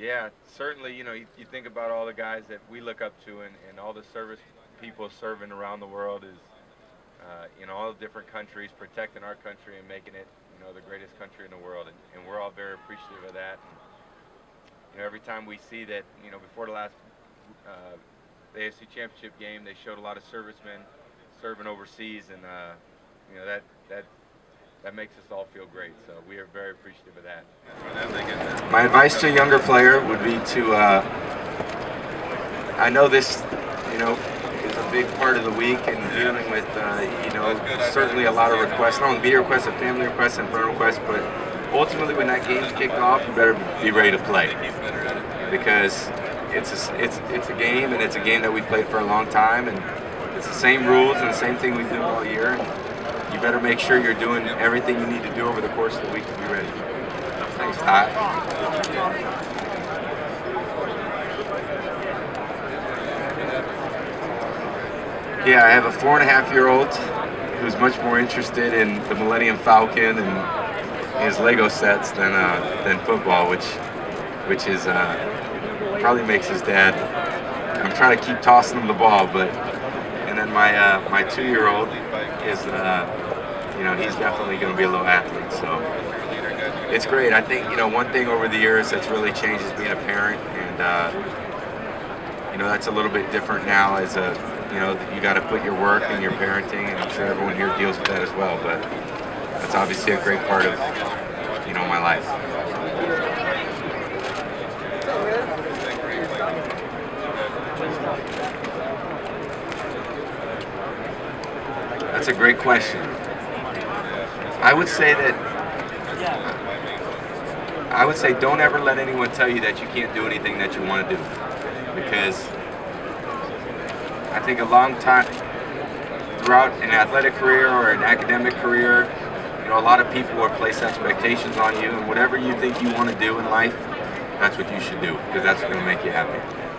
Yeah, certainly, you know, you, you think about all the guys that we look up to and, and all the service people serving around the world is uh, in all different countries, protecting our country and making it, you know, the greatest country in the world. And, and we're all very appreciative of that. And, you know, every time we see that, you know, before the last uh, AFC Championship game, they showed a lot of servicemen serving overseas, and uh, you know that that that makes us all feel great. So we are very appreciative of that. My advice to a younger player would be to, uh, I know this, you know, is a big part of the week and dealing with, uh, you know, certainly a lot of requests, not only media requests, but family requests and friend requests, but ultimately when that game's kicked off, you better be ready to play. Because it's a, it's, it's a game and it's a game that we played for a long time and it's the same rules and the same thing we've done all year. And you better make sure you're doing everything you need to do over the course of the week to be ready. Yeah, I have a four and a half year old who's much more interested in the Millennium Falcon and his Lego sets than uh, than football, which which is uh, probably makes his dad. I'm trying to keep tossing him the ball, but and then my uh, my two year old is uh, you know he's definitely going to be a little athlete, so it's great. I think you know one thing over the years that's really changed is being a parent, and uh, you know that's a little bit different now as a you know, you got to put your work and your parenting, and I'm sure everyone here deals with that as well. But that's obviously a great part of, you know, my life. That's a great question. I would say that I would say don't ever let anyone tell you that you can't do anything that you want to do because I think a long time throughout an athletic career or an academic career, you know, a lot of people will place expectations on you, and whatever you think you want to do in life, that's what you should do because that's going to make you happy.